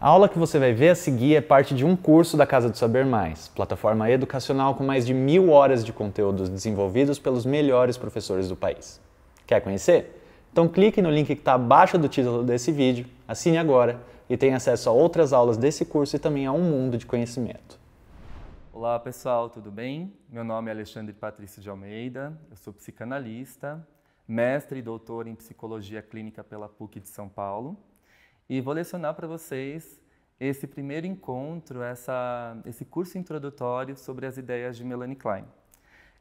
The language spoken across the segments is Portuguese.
A aula que você vai ver a seguir é parte de um curso da Casa do Saber Mais, plataforma educacional com mais de mil horas de conteúdos desenvolvidos pelos melhores professores do país. Quer conhecer? Então clique no link que está abaixo do título desse vídeo, assine agora e tenha acesso a outras aulas desse curso e também a um mundo de conhecimento. Olá pessoal, tudo bem? Meu nome é Alexandre Patrício de Almeida, eu sou psicanalista, mestre e doutor em psicologia clínica pela PUC de São Paulo e vou lecionar para vocês esse primeiro encontro, essa, esse curso introdutório sobre as ideias de Melanie Klein.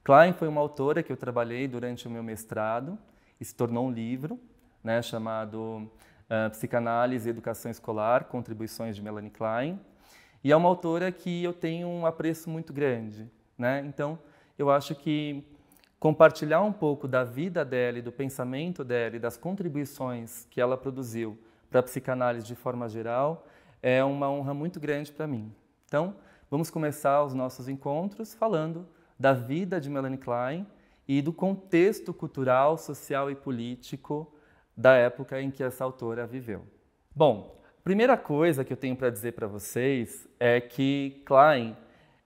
Klein foi uma autora que eu trabalhei durante o meu mestrado e se tornou um livro né, chamado uh, Psicanálise e Educação Escolar, Contribuições de Melanie Klein. E é uma autora que eu tenho um apreço muito grande. Né? Então, eu acho que compartilhar um pouco da vida dela e do pensamento dela e das contribuições que ela produziu para a psicanálise de forma geral é uma honra muito grande para mim. Então, vamos começar os nossos encontros falando da vida de Melanie Klein e do contexto cultural, social e político da época em que essa autora viveu. Bom, primeira coisa que eu tenho para dizer para vocês é que Klein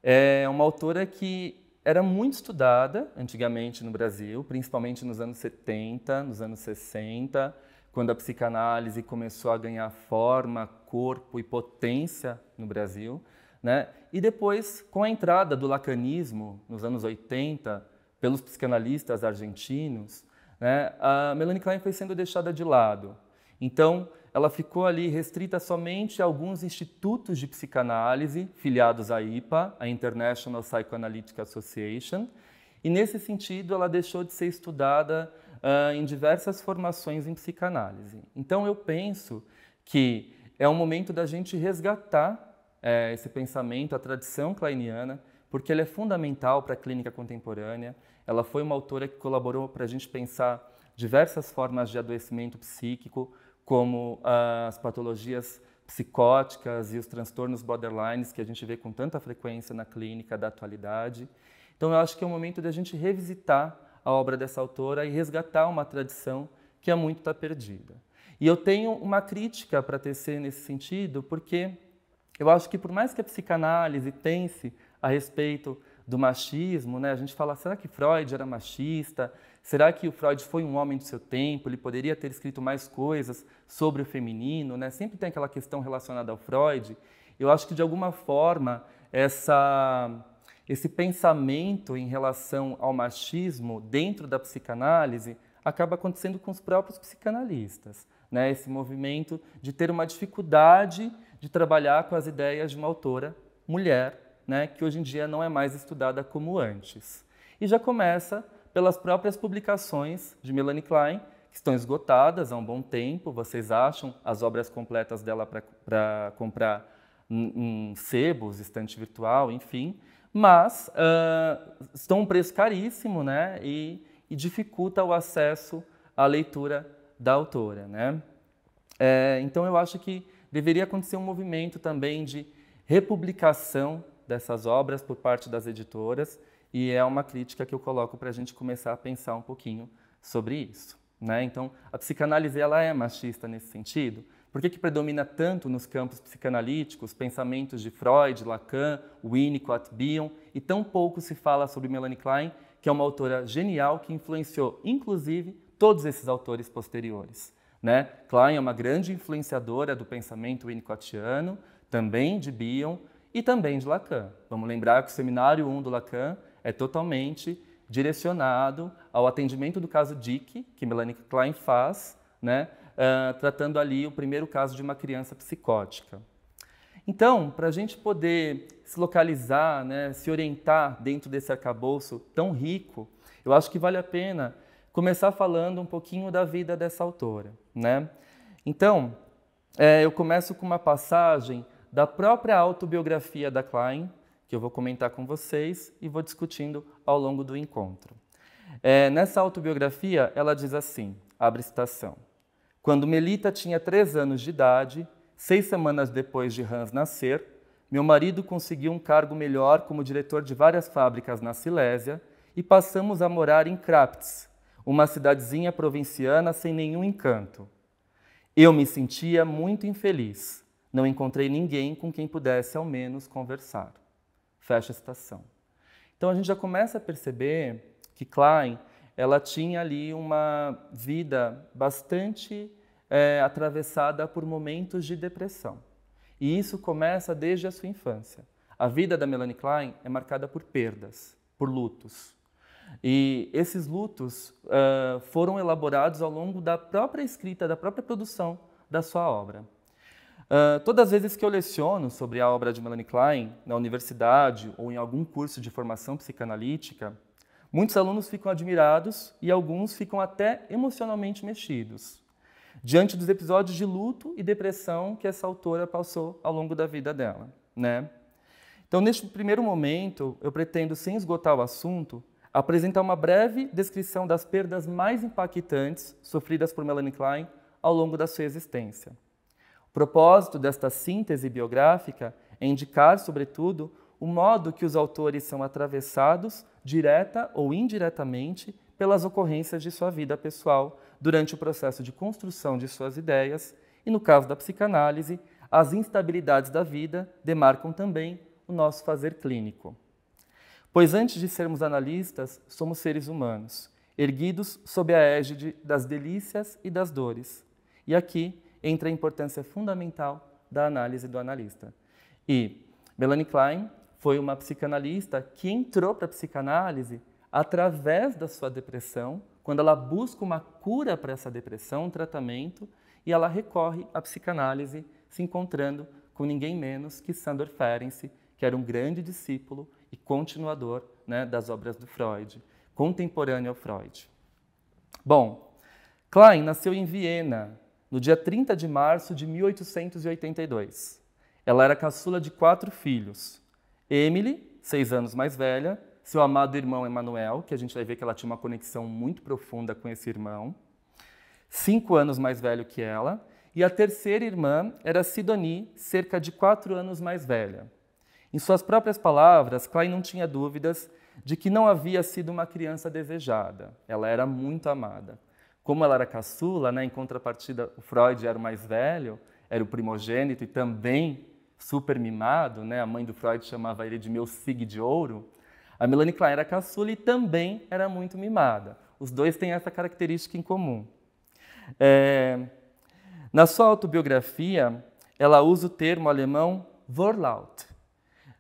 é uma autora que era muito estudada antigamente no Brasil, principalmente nos anos 70, nos anos 60, quando a psicanálise começou a ganhar forma, corpo e potência no Brasil. Né? E depois, com a entrada do lacanismo nos anos 80, pelos psicanalistas argentinos, né, a Melanie Klein foi sendo deixada de lado. Então, ela ficou ali restrita somente a alguns institutos de psicanálise filiados à IPA, a International Psychoanalytic Association, e nesse sentido ela deixou de ser estudada uh, em diversas formações em psicanálise. Então eu penso que é um momento da gente resgatar é, esse pensamento, a tradição kleiniana, porque ele é fundamental para a clínica contemporânea. Ela foi uma autora que colaborou para a gente pensar diversas formas de adoecimento psíquico, como as patologias psicóticas e os transtornos borderlines que a gente vê com tanta frequência na clínica da atualidade. Então, eu acho que é o momento da gente revisitar a obra dessa autora e resgatar uma tradição que há muito está perdida. E eu tenho uma crítica para tecer nesse sentido, porque eu acho que por mais que a psicanálise pense a respeito do machismo, né, a gente fala, será que Freud era machista? Será que o Freud foi um homem do seu tempo? Ele poderia ter escrito mais coisas sobre o feminino? Né? Sempre tem aquela questão relacionada ao Freud. Eu acho que, de alguma forma, essa, esse pensamento em relação ao machismo dentro da psicanálise acaba acontecendo com os próprios psicanalistas. Né? Esse movimento de ter uma dificuldade de trabalhar com as ideias de uma autora mulher, né? que hoje em dia não é mais estudada como antes. E já começa pelas próprias publicações de Melanie Klein, que estão esgotadas há um bom tempo. Vocês acham as obras completas dela para comprar em, em sebos, estante virtual, enfim. Mas uh, estão um preço caríssimo né? e, e dificulta o acesso à leitura da autora. Né? É, então, eu acho que deveria acontecer um movimento também de republicação dessas obras por parte das editoras e é uma crítica que eu coloco para a gente começar a pensar um pouquinho sobre isso. Né? Então, a psicanálise ela é machista nesse sentido. Por que, que predomina tanto nos campos psicanalíticos pensamentos de Freud, Lacan, Winnicott, Bion e tão pouco se fala sobre Melanie Klein, que é uma autora genial que influenciou, inclusive, todos esses autores posteriores. Né? Klein é uma grande influenciadora do pensamento winnicottiano, também de Bion e também de Lacan. Vamos lembrar que o Seminário 1 do Lacan é totalmente direcionado ao atendimento do caso Dick, que Melanie Klein faz, né, uh, tratando ali o primeiro caso de uma criança psicótica. Então, para a gente poder se localizar, né, se orientar dentro desse arcabouço tão rico, eu acho que vale a pena começar falando um pouquinho da vida dessa autora. Né? Então, é, eu começo com uma passagem da própria autobiografia da Klein, que eu vou comentar com vocês e vou discutindo ao longo do encontro. É, nessa autobiografia, ela diz assim, abre citação, Quando Melita tinha três anos de idade, seis semanas depois de Hans nascer, meu marido conseguiu um cargo melhor como diretor de várias fábricas na Silésia e passamos a morar em Krapitz, uma cidadezinha provinciana sem nenhum encanto. Eu me sentia muito infeliz, Não encontrei ninguém com quem pudesse ao menos conversar. Fecha a citação. Então a gente já começa a perceber que Klein ela tinha ali uma vida bastante é, atravessada por momentos de depressão. E isso começa desde a sua infância. A vida da Melanie Klein é marcada por perdas, por lutos. E esses lutos uh, foram elaborados ao longo da própria escrita, da própria produção da sua obra. Uh, todas as vezes que eu leciono sobre a obra de Melanie Klein na universidade ou em algum curso de formação psicanalítica, muitos alunos ficam admirados e alguns ficam até emocionalmente mexidos diante dos episódios de luto e depressão que essa autora passou ao longo da vida dela, né? Então, neste primeiro momento, eu pretendo, sem esgotar o assunto, apresentar uma breve descrição das perdas mais impactantes sofridas por Melanie Klein ao longo da sua existência. O propósito desta síntese biográfica é indicar, sobretudo, o modo que os autores são atravessados, direta ou indiretamente, pelas ocorrências de sua vida pessoal durante o processo de construção de suas ideias, e no caso da psicanálise, as instabilidades da vida demarcam também o nosso fazer clínico. Pois antes de sermos analistas, somos seres humanos, erguidos sob a égide das delícias e das dores. E aqui entra a importância fundamental da análise do analista. E Melanie Klein foi uma psicanalista que entrou para a psicanálise através da sua depressão, quando ela busca uma cura para essa depressão, um tratamento, e ela recorre à psicanálise, se encontrando com ninguém menos que Sandor Ferenczi, que era um grande discípulo e continuador né, das obras do Freud, contemporâneo ao Freud. Bom, Klein nasceu em Viena no dia 30 de março de 1882. Ela era caçula de quatro filhos. Emily, seis anos mais velha, seu amado irmão Emanuel, que a gente vai ver que ela tinha uma conexão muito profunda com esse irmão, cinco anos mais velho que ela, e a terceira irmã era Sidonie, cerca de quatro anos mais velha. Em suas próprias palavras, Klein não tinha dúvidas de que não havia sido uma criança desejada. Ela era muito amada. Como ela era caçula, né, em contrapartida, o Freud era o mais velho, era o primogênito e também super mimado, né? A mãe do Freud chamava ele de meu sig de ouro. A Melanie Klein era caçula e também era muito mimada. Os dois têm essa característica em comum. É... Na sua autobiografia, ela usa o termo alemão Vorlaut,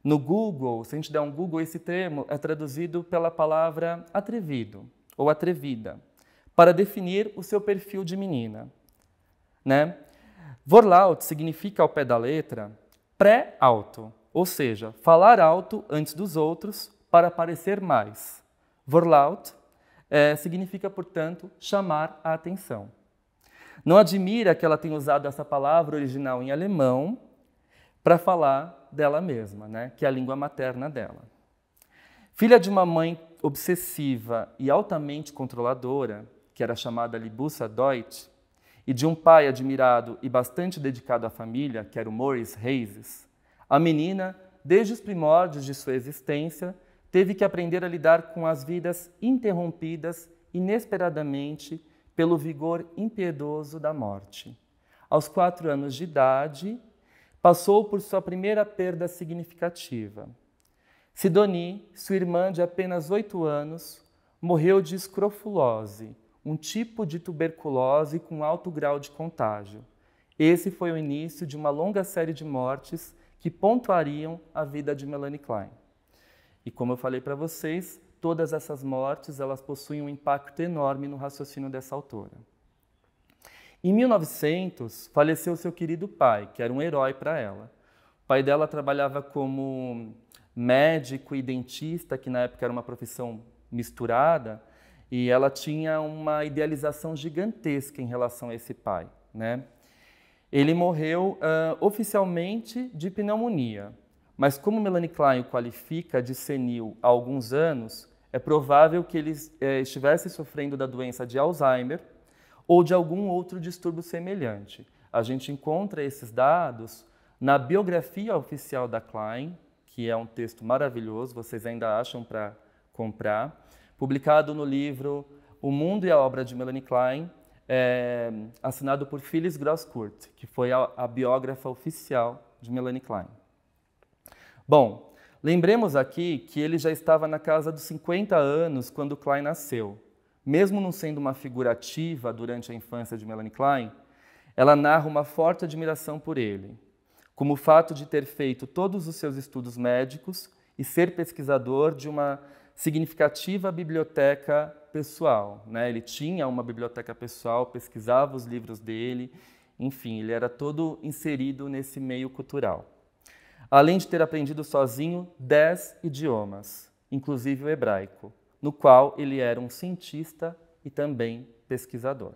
no Google, se a gente der um Google, esse termo é traduzido pela palavra atrevido ou atrevida, para definir o seu perfil de menina. Né? Vorlaut significa, ao pé da letra, pré-alto, ou seja, falar alto antes dos outros para parecer mais. Vorlaut é, significa, portanto, chamar a atenção. Não admira que ela tenha usado essa palavra original em alemão para falar dela mesma, né? que é a língua materna dela. Filha de uma mãe obsessiva e altamente controladora, que era chamada Libussa Deutsch, e de um pai admirado e bastante dedicado à família, que era o Morris Reis, a menina, desde os primórdios de sua existência, teve que aprender a lidar com as vidas interrompidas inesperadamente pelo vigor impiedoso da morte. Aos quatro anos de idade, passou por sua primeira perda significativa. Sidonie, sua irmã de apenas oito anos, morreu de escrofulose, um tipo de tuberculose com alto grau de contágio. Esse foi o início de uma longa série de mortes que pontuariam a vida de Melanie Klein. E como eu falei para vocês, todas essas mortes elas possuem um impacto enorme no raciocínio dessa autora. Em 1900, faleceu seu querido pai, que era um herói para ela. O pai dela trabalhava como médico e dentista, que na época era uma profissão misturada, e ela tinha uma idealização gigantesca em relação a esse pai. Né? Ele morreu uh, oficialmente de pneumonia, mas como Melanie Klein o qualifica de senil há alguns anos, é provável que ele eh, estivesse sofrendo da doença de Alzheimer ou de algum outro distúrbio semelhante. A gente encontra esses dados na biografia oficial da Klein, que é um texto maravilhoso, vocês ainda acham para comprar, publicado no livro O Mundo e a Obra de Melanie Klein, é, assinado por Phyllis Grosskurt, que foi a, a biógrafa oficial de Melanie Klein. Bom, lembremos aqui que ele já estava na casa dos 50 anos quando Klein nasceu. Mesmo não sendo uma figura ativa durante a infância de Melanie Klein, ela narra uma forte admiração por ele, como o fato de ter feito todos os seus estudos médicos e ser pesquisador de uma significativa biblioteca pessoal. Né? Ele tinha uma biblioteca pessoal, pesquisava os livros dele, enfim, ele era todo inserido nesse meio cultural. Além de ter aprendido sozinho dez idiomas, inclusive o hebraico, no qual ele era um cientista e também pesquisador.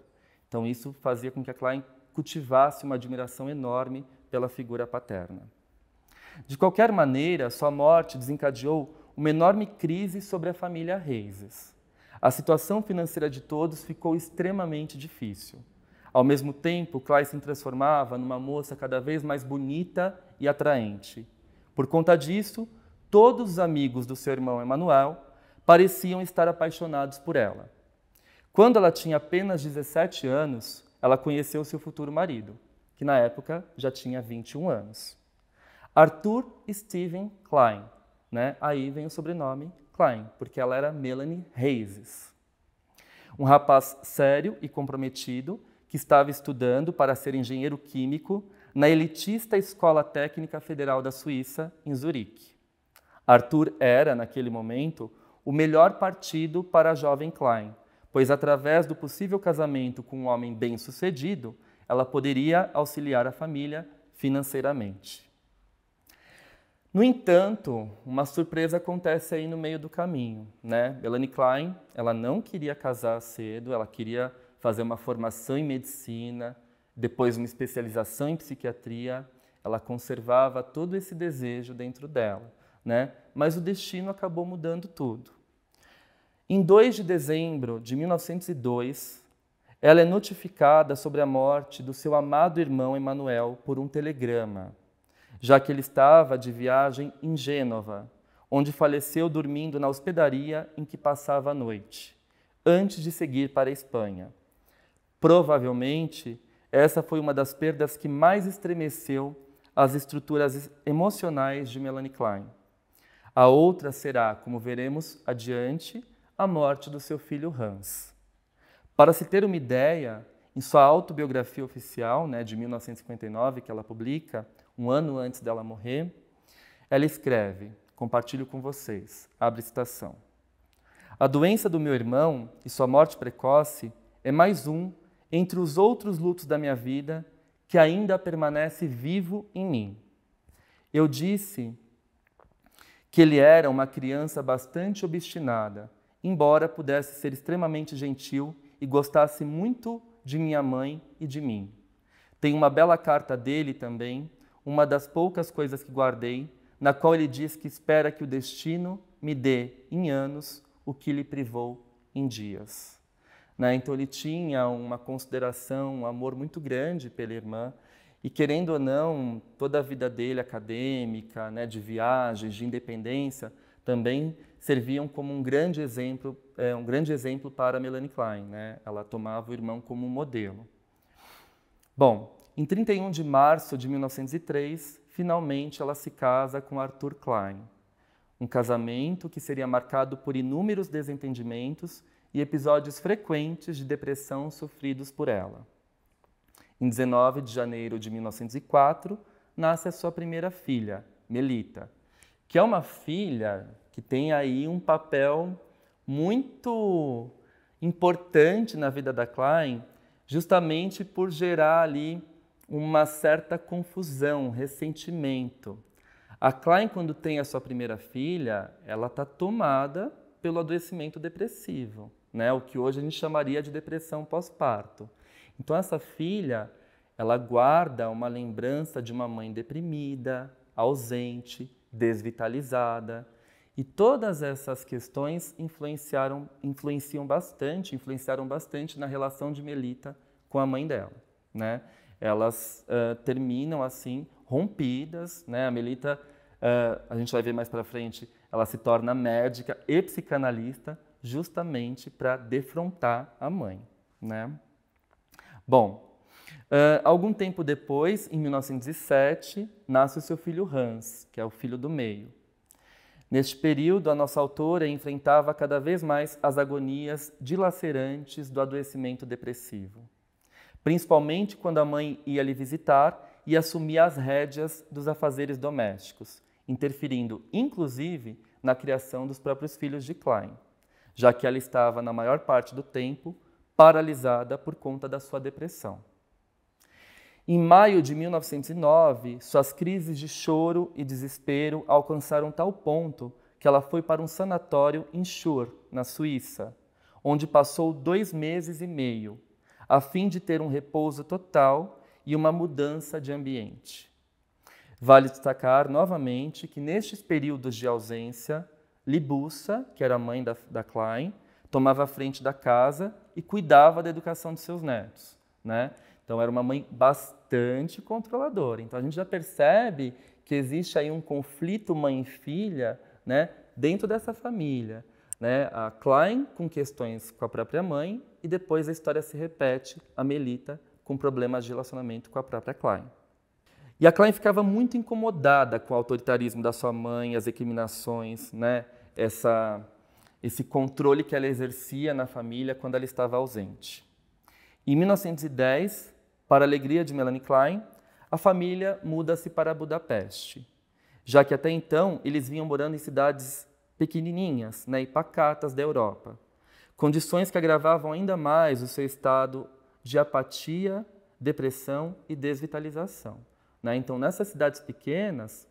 Então, isso fazia com que a Klein cultivasse uma admiração enorme pela figura paterna. De qualquer maneira, sua morte desencadeou uma enorme crise sobre a família Reises. A situação financeira de todos ficou extremamente difícil. Ao mesmo tempo, Clay se transformava numa moça cada vez mais bonita e atraente. Por conta disso, todos os amigos do seu irmão Emanuel pareciam estar apaixonados por ela. Quando ela tinha apenas 17 anos, ela conheceu seu futuro marido, que na época já tinha 21 anos. Arthur Steven Klein, né? Aí vem o sobrenome Klein, porque ela era Melanie Hayes. Um rapaz sério e comprometido que estava estudando para ser engenheiro químico na elitista Escola Técnica Federal da Suíça, em Zurique. Arthur era, naquele momento, o melhor partido para a jovem Klein, pois através do possível casamento com um homem bem-sucedido, ela poderia auxiliar a família financeiramente. No entanto, uma surpresa acontece aí no meio do caminho, né? Melanie Klein, ela não queria casar cedo, ela queria fazer uma formação em medicina, depois uma especialização em psiquiatria. Ela conservava todo esse desejo dentro dela, né? Mas o destino acabou mudando tudo. Em 2 de dezembro de 1902, ela é notificada sobre a morte do seu amado irmão Emanuel por um telegrama já que ele estava de viagem em Gênova, onde faleceu dormindo na hospedaria em que passava a noite, antes de seguir para a Espanha. Provavelmente, essa foi uma das perdas que mais estremeceu as estruturas emocionais de Melanie Klein. A outra será, como veremos adiante, a morte do seu filho Hans. Para se ter uma ideia, em sua autobiografia oficial, né, de 1959, que ela publica, um ano antes dela morrer, ela escreve: compartilho com vocês, abre citação. A doença do meu irmão e sua morte precoce é mais um entre os outros lutos da minha vida que ainda permanece vivo em mim. Eu disse que ele era uma criança bastante obstinada, embora pudesse ser extremamente gentil e gostasse muito de minha mãe e de mim. Tem uma bela carta dele também, uma das poucas coisas que guardei, na qual ele diz que espera que o destino me dê em anos o que lhe privou em dias. Né? Então ele tinha uma consideração, um amor muito grande pela irmã, e querendo ou não, toda a vida dele acadêmica, né, de viagens, de independência, também serviam como um grande exemplo, é, um grande exemplo para Melanie Klein. Né? Ela tomava o irmão como modelo. Bom, em 31 de março de 1903, finalmente ela se casa com Arthur Klein. Um casamento que seria marcado por inúmeros desentendimentos e episódios frequentes de depressão sofridos por ela. Em 19 de janeiro de 1904, nasce a sua primeira filha, Melita, que é uma filha que tem aí um papel muito importante na vida da Klein, justamente por gerar ali uma certa confusão, ressentimento. A Klein, quando tem a sua primeira filha, ela está tomada pelo adoecimento depressivo, né? o que hoje a gente chamaria de depressão pós-parto. Então, essa filha, ela guarda uma lembrança de uma mãe deprimida, ausente, desvitalizada. E todas essas questões influenciaram, influenciam bastante, influenciaram bastante na relação de Melita com a mãe dela, né? elas uh, terminam assim, rompidas. Né? A Melita, uh, a gente vai ver mais para frente, ela se torna médica e psicanalista justamente para defrontar a mãe. Né? Bom, uh, algum tempo depois, em 1907, nasce o seu filho Hans, que é o filho do meio. Neste período, a nossa autora enfrentava cada vez mais as agonias dilacerantes do adoecimento depressivo, principalmente quando a mãe ia lhe visitar e assumia as rédeas dos afazeres domésticos, interferindo inclusive na criação dos próprios filhos de Klein, já que ela estava, na maior parte do tempo, paralisada por conta da sua depressão. Em maio de 1909, suas crises de choro e desespero alcançaram tal ponto que ela foi para um sanatório em Chur, na Suíça, onde passou dois meses e meio, a fim de ter um repouso total e uma mudança de ambiente. Vale destacar novamente que nestes períodos de ausência, Libussa, que era a mãe da, da Klein, tomava a frente da casa e cuidava da educação de seus netos. Né? Então, era uma mãe bastante controladora. Então, a gente já percebe que existe aí um conflito mãe-filha né, dentro dessa família. Né? A Klein com questões com a própria mãe e depois a história se repete, a Melita com problemas de relacionamento com a própria Klein. E a Klein ficava muito incomodada com o autoritarismo da sua mãe, as recriminações, né? Essa, esse controle que ela exercia na família quando ela estava ausente. Em 1910, para a alegria de Melanie Klein, a família muda-se para Budapeste, já que até então eles vinham morando em cidades pequenininhas né, e pacatas da Europa, condições que agravavam ainda mais o seu estado de apatia, depressão e desvitalização. Né? Então, nessas cidades pequenas,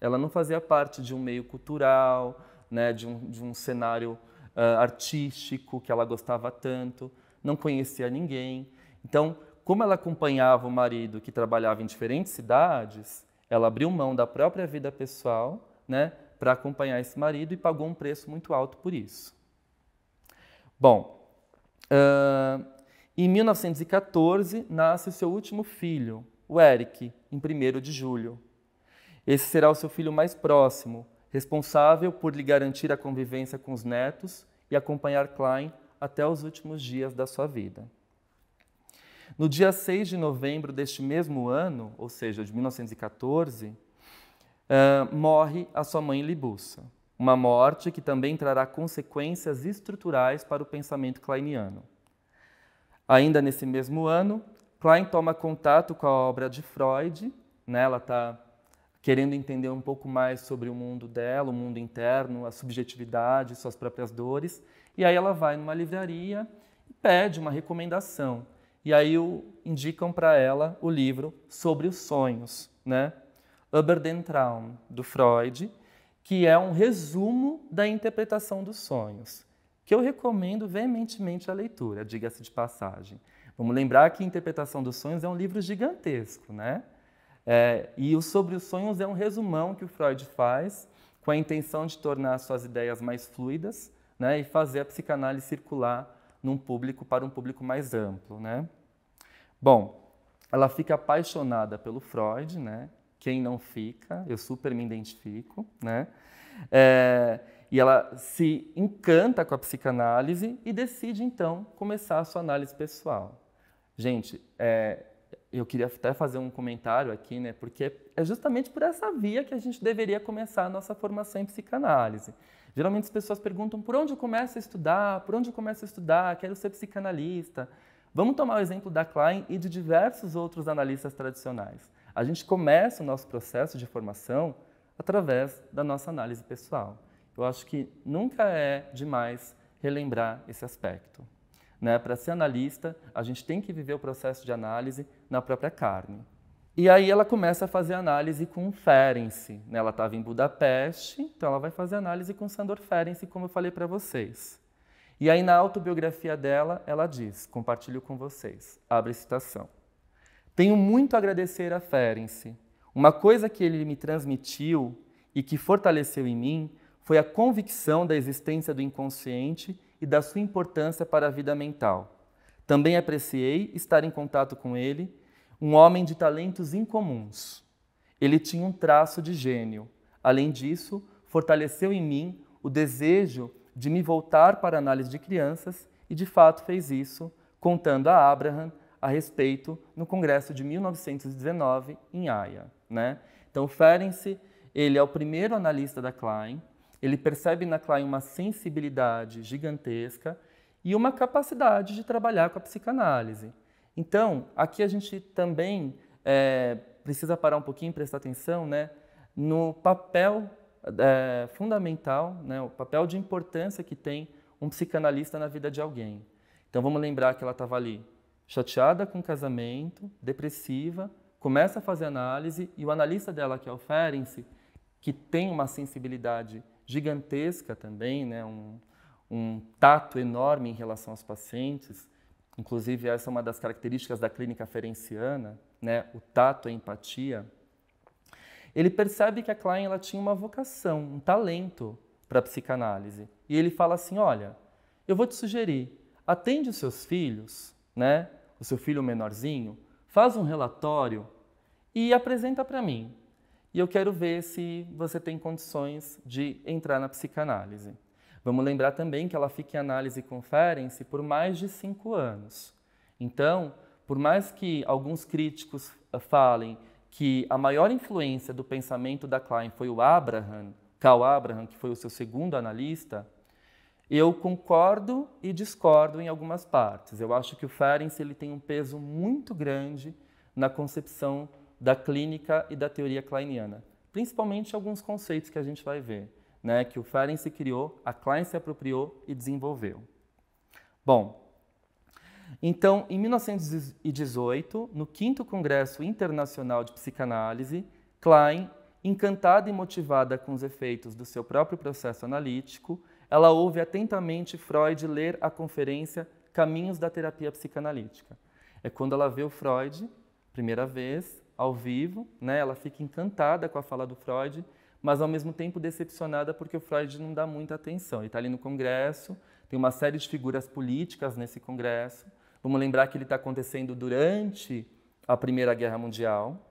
ela não fazia parte de um meio cultural, né, de, um, de um cenário uh, artístico que ela gostava tanto, não conhecia ninguém. Então, como ela acompanhava o marido que trabalhava em diferentes cidades, ela abriu mão da própria vida pessoal né, para acompanhar esse marido e pagou um preço muito alto por isso. Bom, uh, em 1914, nasce o seu último filho, o Eric, em 1 de julho. Esse será o seu filho mais próximo, responsável por lhe garantir a convivência com os netos e acompanhar Klein até os últimos dias da sua vida. No dia 6 de novembro deste mesmo ano, ou seja, de 1914, uh, eh, morre a sua mãe Libussa, uma morte que também trará consequências estruturais para o pensamento kleiniano. Ainda nesse mesmo ano, Klein toma contato com a obra de Freud, né? ela está querendo entender um pouco mais sobre o mundo dela, o mundo interno, a subjetividade, suas próprias dores, e aí ela vai numa livraria e pede uma recomendação. E aí o, indicam para ela o livro sobre os sonhos, né? Über den Traum, do Freud, que é um resumo da interpretação dos sonhos que eu recomendo veementemente a leitura, diga-se de passagem. Vamos lembrar que Interpretação dos Sonhos é um livro gigantesco, né? É, e o Sobre os Sonhos é um resumão que o Freud faz com a intenção de tornar suas ideias mais fluidas né, e fazer a psicanálise circular num público para um público mais amplo. Né? Bom, ela fica apaixonada pelo Freud, né? quem não fica, eu super me identifico. Né? É, e ela se encanta com a psicanálise e decide, então, começar a sua análise pessoal. Gente, é, eu queria até fazer um comentário aqui, né, porque é justamente por essa via que a gente deveria começar a nossa formação em psicanálise. Geralmente as pessoas perguntam por onde eu começo a estudar, por onde eu começo a estudar, quero ser psicanalista. Vamos tomar o exemplo da Klein e de diversos outros analistas tradicionais. A gente começa o nosso processo de formação através da nossa análise pessoal. Eu acho que nunca é demais relembrar esse aspecto. Né? Para ser analista, a gente tem que viver o processo de análise na própria carne. E aí ela começa a fazer análise com Ferenczi. Né? Ela estava em Budapeste, então ela vai fazer análise com Sandor Ferenczi, como eu falei para vocês. E aí na autobiografia dela, ela diz, compartilho com vocês, abre citação. Tenho muito a agradecer a Ferenczi. Uma coisa que ele me transmitiu e que fortaleceu em mim foi a convicção da existência do inconsciente e da sua importância para a vida mental. Também apreciei estar em contato com ele, um homem de talentos incomuns. Ele tinha um traço de gênio. Além disso, fortaleceu em mim o desejo de me voltar para a análise de crianças e, de fato, fez isso, contando a Abraham a respeito no Congresso de 1919 em Haia. Né? Então, Ferenczi ele é o primeiro analista da Klein, ele percebe na Klein uma sensibilidade gigantesca e uma capacidade de trabalhar com a psicanálise. Então, aqui a gente também é, precisa parar um pouquinho e prestar atenção né, no papel é, fundamental, né, o papel de importância que tem um psicanalista na vida de alguém. Então, vamos lembrar que ela estava ali chateada com o casamento, depressiva, começa a fazer análise e o analista dela, que é o Ferenczi, que tem uma sensibilidade gigantesca também, né, um, um tato enorme em relação aos pacientes, inclusive essa é uma das características da clínica ferenciana, né, o tato, a empatia, ele percebe que a Klein ela tinha uma vocação, um talento para a psicanálise. E ele fala assim, olha, eu vou te sugerir, atende os seus filhos, né? o seu filho menorzinho, faz um relatório e apresenta para mim. E eu quero ver se você tem condições de entrar na psicanálise. Vamos lembrar também que ela fica em análise com Ferenczi por mais de cinco anos. Então, por mais que alguns críticos eh, falem que a maior influência do pensamento da Klein foi o Abraham, Carl Abraham, que foi o seu segundo analista, eu concordo e discordo em algumas partes. Eu acho que o Ferenczi ele tem um peso muito grande na concepção da clínica e da teoria kleiniana, principalmente alguns conceitos que a gente vai ver, né, que o Ferenczi criou, a Klein se apropriou e desenvolveu. Bom, então, em 1918, no 5 Congresso Internacional de Psicanálise, Klein, encantada e motivada com os efeitos do seu próprio processo analítico, ela ouve atentamente Freud ler a conferência Caminhos da Terapia Psicanalítica. É quando ela vê o Freud, primeira vez, ao vivo, né? ela fica encantada com a fala do Freud, mas ao mesmo tempo decepcionada porque o Freud não dá muita atenção. Ele está ali no congresso, tem uma série de figuras políticas nesse congresso. Vamos lembrar que ele está acontecendo durante a Primeira Guerra Mundial.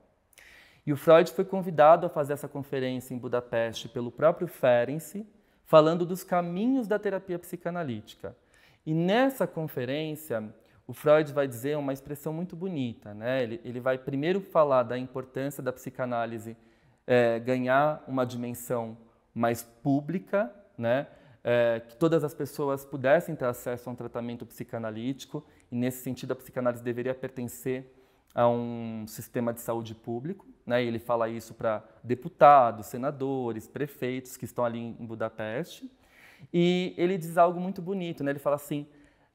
E o Freud foi convidado a fazer essa conferência em Budapeste pelo próprio Ferenczi, falando dos caminhos da terapia psicanalítica. E nessa conferência, o Freud vai dizer uma expressão muito bonita. Né? Ele, ele vai primeiro falar da importância da psicanálise é, ganhar uma dimensão mais pública, né? É, que todas as pessoas pudessem ter acesso a um tratamento psicanalítico, e nesse sentido a psicanálise deveria pertencer a um sistema de saúde público. Né? E ele fala isso para deputados, senadores, prefeitos que estão ali em Budapeste. E ele diz algo muito bonito. Né? Ele fala assim: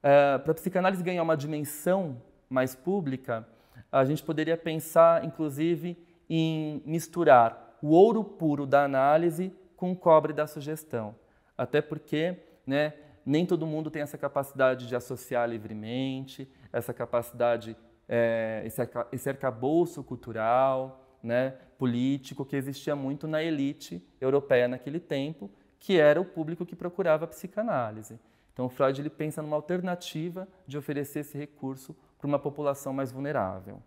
é, para a psicanálise ganhar uma dimensão mais pública, a gente poderia pensar, inclusive, em misturar o ouro puro da análise com o cobre da sugestão. Até porque né, nem todo mundo tem essa capacidade de associar livremente, essa capacidade é, esse, esse arcabouço cultural, né, político, que existia muito na elite europeia naquele tempo, que era o público que procurava a psicanálise. Então, Freud ele pensa numa alternativa de oferecer esse recurso para uma população mais vulnerável.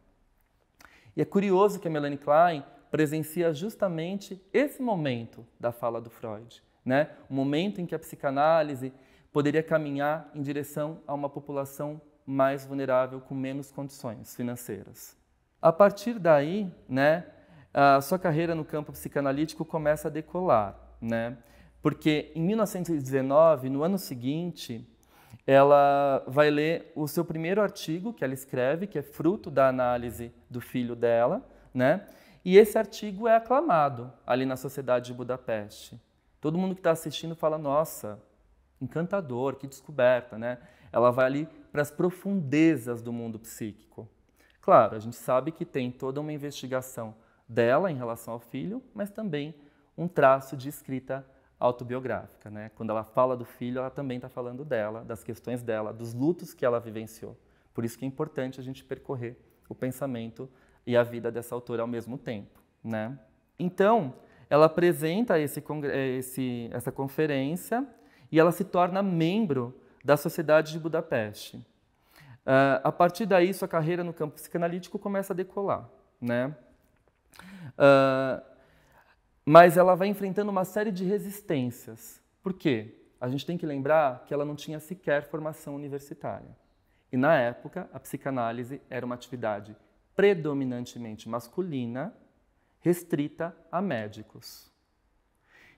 E é curioso que a Melanie Klein presencia justamente esse momento da fala do Freud, né? o momento em que a psicanálise poderia caminhar em direção a uma população mais vulnerável, com menos condições financeiras. A partir daí, né, a sua carreira no campo psicanalítico começa a decolar, né? Porque em 1919, no ano seguinte, ela vai ler o seu primeiro artigo que ela escreve, que é fruto da análise do filho dela, né? E esse artigo é aclamado ali na Sociedade de Budapeste. Todo mundo que está assistindo fala: nossa, encantador, que descoberta, né? Ela vai ali para as profundezas do mundo psíquico. Claro, a gente sabe que tem toda uma investigação dela em relação ao filho, mas também um traço de escrita autobiográfica. Né? Quando ela fala do filho, ela também está falando dela, das questões dela, dos lutos que ela vivenciou. Por isso que é importante a gente percorrer o pensamento e a vida dessa autora ao mesmo tempo. Né? Então, ela apresenta esse, esse, essa conferência e ela se torna membro da Sociedade de Budapeste. Uh, a partir daí, sua carreira no campo psicanalítico começa a decolar. Né? Uh, mas ela vai enfrentando uma série de resistências. Por quê? A gente tem que lembrar que ela não tinha sequer formação universitária. E na época, a psicanálise era uma atividade predominantemente masculina, restrita a médicos.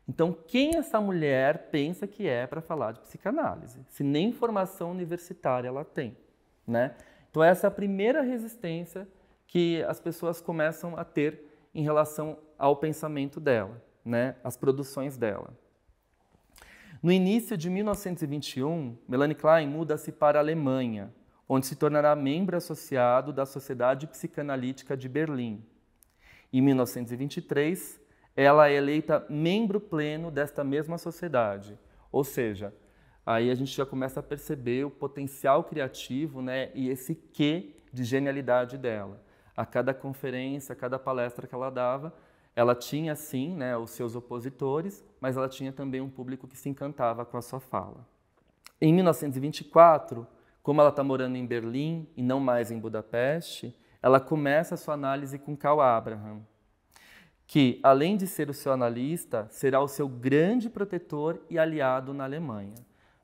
Então, quem essa mulher pensa que é para falar de psicanálise? Se nem formação universitária ela tem, né? Então, essa é a primeira resistência que as pessoas começam a ter em relação ao pensamento dela, né? As produções dela. No início de 1921, Melanie Klein muda-se para a Alemanha, onde se tornará membro associado da Sociedade Psicanalítica de Berlim. Em 1923, ela é eleita membro pleno desta mesma sociedade. Ou seja, aí a gente já começa a perceber o potencial criativo né, e esse quê de genialidade dela. A cada conferência, a cada palestra que ela dava, ela tinha sim né, os seus opositores, mas ela tinha também um público que se encantava com a sua fala. Em 1924, como ela está morando em Berlim e não mais em Budapeste, ela começa a sua análise com Karl Abraham, que, além de ser o seu analista, será o seu grande protetor e aliado na Alemanha.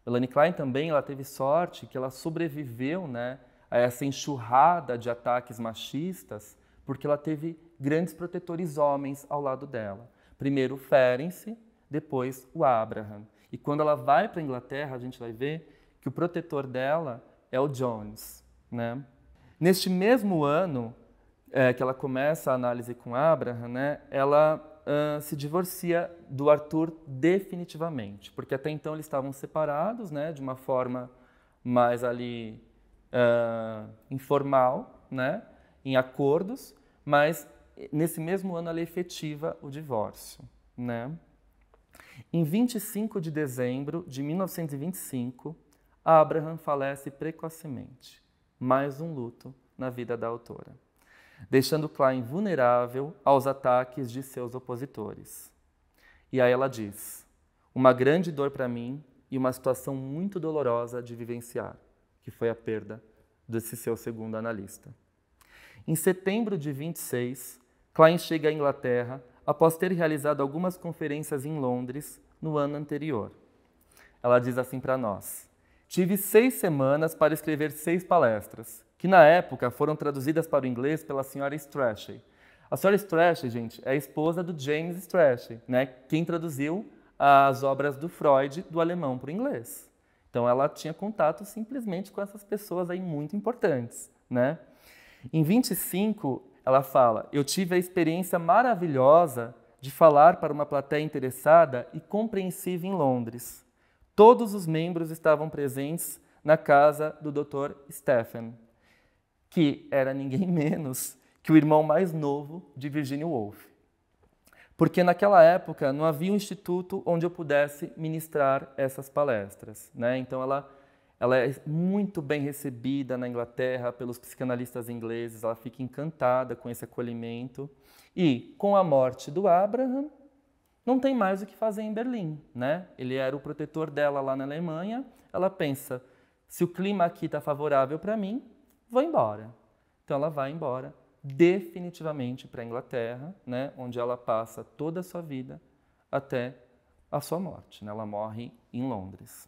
Melanie Klein também ela teve sorte que ela sobreviveu né, a essa enxurrada de ataques machistas, porque ela teve grandes protetores homens ao lado dela. Primeiro o Ferenc, depois o Abraham. E quando ela vai para a Inglaterra, a gente vai ver que o protetor dela é o Jones. Né? Neste mesmo ano, é, que ela começa a análise com Abraham, né, ela uh, se divorcia do Arthur definitivamente, porque até então eles estavam separados, né, de uma forma mais ali uh, informal, né, em acordos, mas nesse mesmo ano ela efetiva o divórcio, né. Em 25 de dezembro de 1925, Abraham falece precocemente. Mais um luto na vida da autora deixando Klein vulnerável aos ataques de seus opositores. E aí ela diz: Uma grande dor para mim e uma situação muito dolorosa de vivenciar, que foi a perda desse seu segundo analista. Em setembro de 26, Klein chega à Inglaterra após ter realizado algumas conferências em Londres no ano anterior. Ela diz assim para nós: Tive seis semanas para escrever seis palestras que na época foram traduzidas para o inglês pela senhora Strachey. A senhora Strachey, gente, é a esposa do James Strachey, né? quem traduziu as obras do Freud do alemão para o inglês. Então ela tinha contato simplesmente com essas pessoas aí muito importantes. Né? Em 25, ela fala: Eu tive a experiência maravilhosa de falar para uma plateia interessada e compreensiva em Londres. Todos os membros estavam presentes na casa do Dr. Stephen, que era ninguém menos que o irmão mais novo de Virginia Woolf. Porque naquela época não havia um instituto onde eu pudesse ministrar essas palestras. Né? Então ela, ela é muito bem recebida na Inglaterra pelos psicanalistas ingleses, ela fica encantada com esse acolhimento. E com a morte do Abraham, não tem mais o que fazer em Berlim. Né? Ele era o protetor dela lá na Alemanha. Ela pensa: se o clima aqui está favorável para mim, vou embora. Então ela vai embora definitivamente para a Inglaterra, né, onde ela passa toda a sua vida até a sua morte. Né? Ela morre em Londres.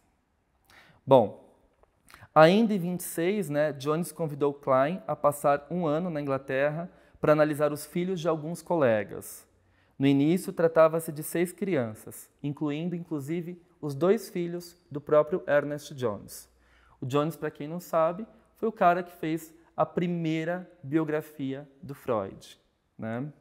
Bom, ainda em 26, né, Jones convidou Klein a passar um ano na Inglaterra para analisar os filhos de alguns colegas. No início, tratava-se de seis crianças, incluindo, inclusive, os dois filhos do próprio Ernest Jones. O Jones, para quem não sabe, foi o cara que fez a primeira biografia do Freud. Né?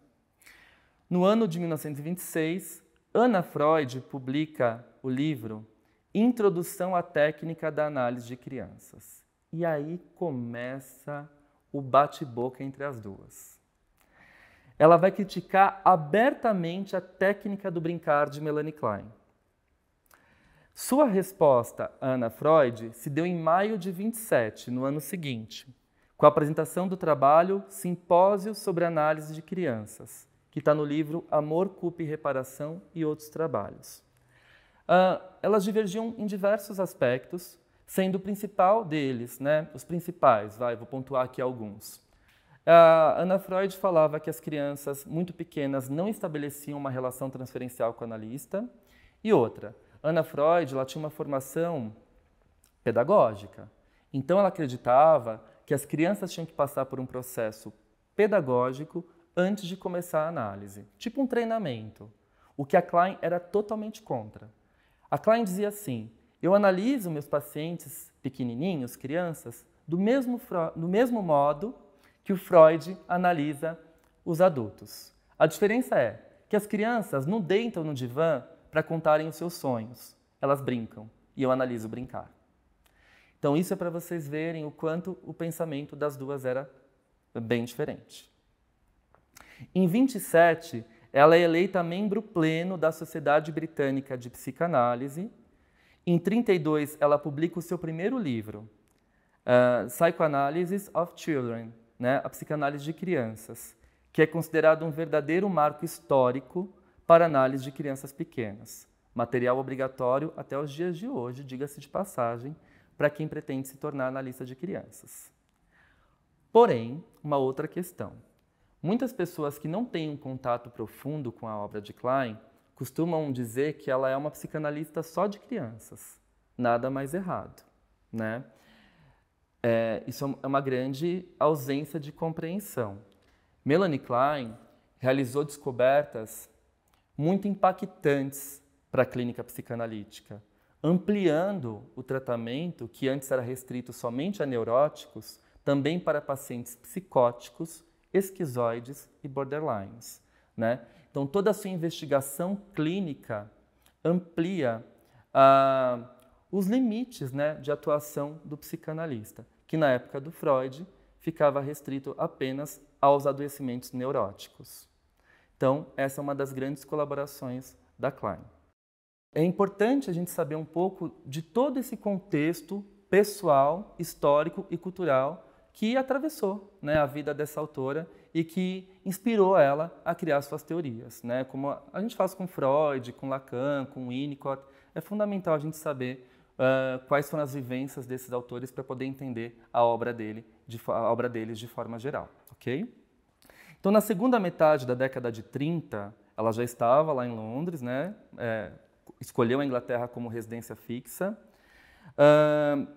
No ano de 1926, Ana Freud publica o livro Introdução à Técnica da Análise de Crianças. E aí começa o bate-boca entre as duas. Ela vai criticar abertamente a técnica do brincar de Melanie Klein. Sua resposta a Ana Freud se deu em maio de 27, no ano seguinte, com a apresentação do trabalho Simpósio sobre Análise de Crianças, que está no livro Amor, Culpa e Reparação e Outros Trabalhos. Uh, elas divergiam em diversos aspectos, sendo o principal deles, né, os principais, vai, vou pontuar aqui alguns. Uh, Ana Freud falava que as crianças muito pequenas não estabeleciam uma relação transferencial com o analista, e outra, Ana Freud ela tinha uma formação pedagógica. Então ela acreditava que as crianças tinham que passar por um processo pedagógico antes de começar a análise, tipo um treinamento, o que a Klein era totalmente contra. A Klein dizia assim: eu analiso meus pacientes pequenininhos, crianças, do mesmo, do mesmo modo que o Freud analisa os adultos. A diferença é que as crianças não deitam no divã para contarem os seus sonhos, elas brincam e eu analiso brincar. Então, isso é para vocês verem o quanto o pensamento das duas era bem diferente. Em 27, ela é eleita membro pleno da Sociedade Britânica de Psicanálise. Em 32, ela publica o seu primeiro livro, uh, Psychoanalysis of Children, né, a psicanálise de crianças, que é considerado um verdadeiro marco histórico para análise de crianças pequenas. Material obrigatório até os dias de hoje, diga-se de passagem, para quem pretende se tornar analista de crianças. Porém, uma outra questão. Muitas pessoas que não têm um contato profundo com a obra de Klein costumam dizer que ela é uma psicanalista só de crianças. Nada mais errado, né? É, isso é uma grande ausência de compreensão. Melanie Klein realizou descobertas muito impactantes para a clínica psicanalítica, ampliando o tratamento que antes era restrito somente a neuróticos, também para pacientes psicóticos esquizoides e borderlines. Né? Então, toda a sua investigação clínica amplia ah, os limites né, de atuação do psicanalista, que na época do Freud ficava restrito apenas aos adoecimentos neuróticos. Então, essa é uma das grandes colaborações da Klein. É importante a gente saber um pouco de todo esse contexto pessoal, histórico e cultural que atravessou né, a vida dessa autora e que inspirou ela a criar suas teorias. Né? Como a gente faz com Freud, com Lacan, com Winnicott, é fundamental a gente saber uh, quais foram as vivências desses autores para poder entender a obra, dele, de, a obra deles de forma geral. ok? Então, na segunda metade da década de 30, ela já estava lá em Londres, né? É, escolheu a Inglaterra como residência fixa. Uh,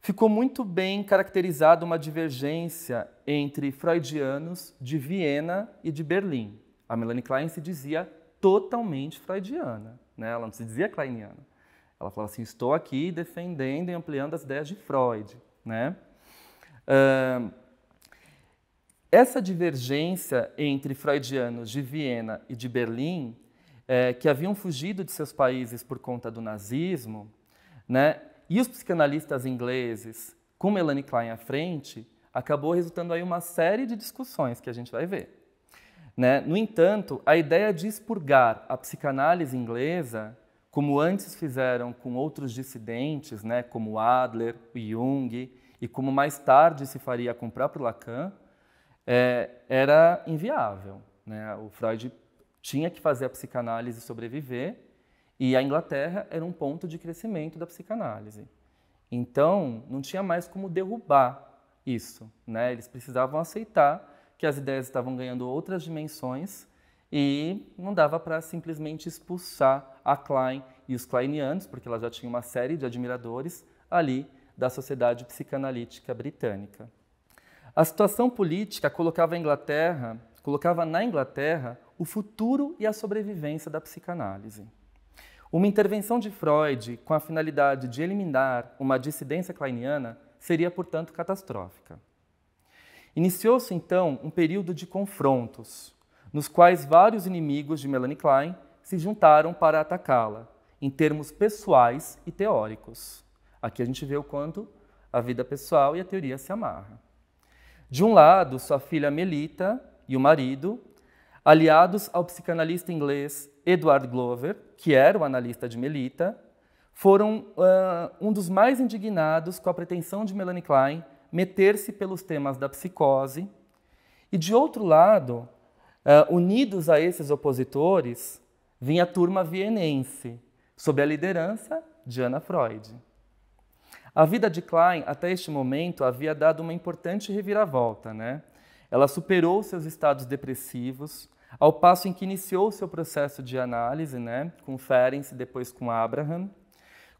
ficou muito bem caracterizada uma divergência entre freudianos de Viena e de Berlim. A Melanie Klein se dizia totalmente freudiana, né? ela não se dizia kleiniana. Ela falava assim, estou aqui defendendo e ampliando as ideias de Freud. Né? Uh, essa divergência entre freudianos de Viena e de Berlim, é, que haviam fugido de seus países por conta do nazismo, né, e os psicanalistas ingleses, com Melanie Klein à frente, acabou resultando aí uma série de discussões que a gente vai ver. Né? No entanto, a ideia de expurgar a psicanálise inglesa, como antes fizeram com outros dissidentes, né, como Adler, Jung, e como mais tarde se faria com o próprio Lacan, é, era inviável. Né? O Freud tinha que fazer a psicanálise sobreviver e a Inglaterra era um ponto de crescimento da psicanálise. Então, não tinha mais como derrubar isso. Né? Eles precisavam aceitar que as ideias estavam ganhando outras dimensões e não dava para simplesmente expulsar a Klein e os kleinianos, porque ela já tinha uma série de admiradores ali da Sociedade Psicanalítica Britânica. A situação política colocava a Inglaterra, colocava na Inglaterra o futuro e a sobrevivência da psicanálise. Uma intervenção de Freud com a finalidade de eliminar uma dissidência kleiniana seria, portanto, catastrófica. Iniciou-se então um período de confrontos, nos quais vários inimigos de Melanie Klein se juntaram para atacá-la, em termos pessoais e teóricos. Aqui a gente vê o quanto a vida pessoal e a teoria se amarram. De um lado, sua filha Melita e o marido, aliados ao psicanalista inglês Edward Glover, que era o analista de Melita, foram uh, um dos mais indignados com a pretensão de Melanie Klein meter-se pelos temas da psicose. E, de outro lado, uh, unidos a esses opositores, vinha a turma vienense, sob a liderança de Anna Freud. A vida de Klein, até este momento, havia dado uma importante reviravolta. Né? Ela superou seus estados depressivos, ao passo em que iniciou seu processo de análise, né, com Ferenc e depois com Abraham,